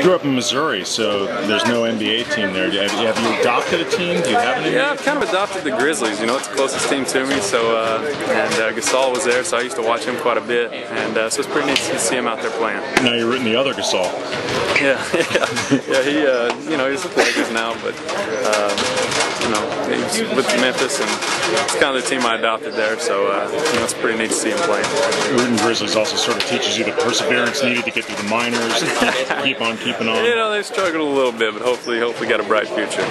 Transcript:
You grew up in Missouri, so there's no NBA team there. Have you, have you adopted a team? Do you have an NBA Yeah, I've kind of adopted the Grizzlies. You know, it's the closest team to me. So, uh, and uh, Gasol was there, so I used to watch him quite a bit, and uh, so it's pretty neat to see him out there playing. Now you're rooting the other Gasol. Yeah, yeah, yeah. He, uh, you know, he's with the Lakers now, but you with Memphis, and it's kind of the team I adopted there. So, uh, you know, it's pretty neat to see him play. Rooting Grizzlies also sort of teaches you the perseverance needed to get through the minors, and keep on keeping on. You know, they struggled a little bit, but hopefully, hopefully, got a bright future.